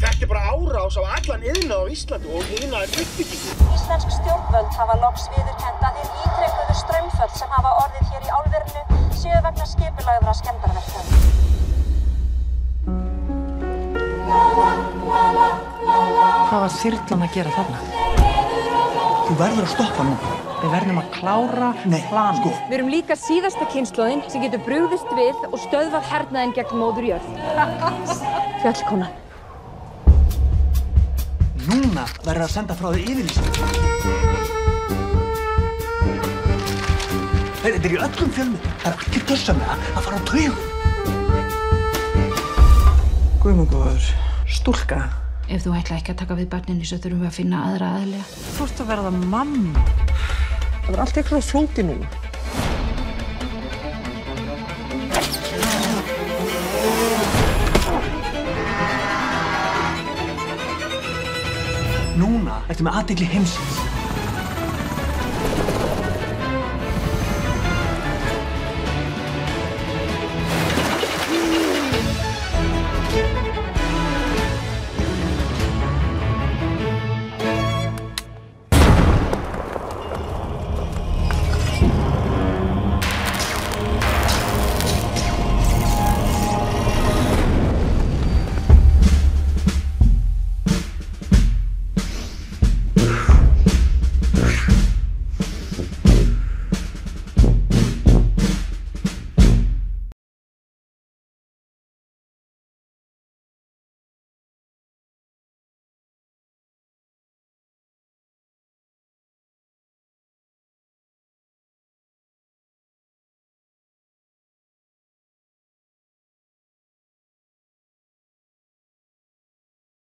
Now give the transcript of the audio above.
Þetta er bara árás á allan yðnað á Íslandi og yðnaðar uppbyggingu. Íslensk stjórnvöld hafa loks viðurkend að þeir ítrekuðu strömmföll sem hafa orðið hér í álverinu séu vegna skipulagðra skemmdarverkefna. Hvað var þyrlan að gera þarna? Þú verður að stoppa nú. Við verðum að klára Nei, planið. sko. Við erum líka síðasta kynnslóðin sem getur brugðist við og stöðvað hernaðin gegn móður jörð. Fjallkona. Núna verður að senda frá þig yfirlýsing. Þetta er í öllum fjölmyndum. Það er allir dörsamlega að fara á taugum. Guðmungur, stúlka. Ef þú ætla ekki að taka við barninu svo þurfum við að finna aðra aðlega. Þú ert að verða mamma. Það var allt eitthvað flóti núna. Núna ertu með aðdegli heimsins.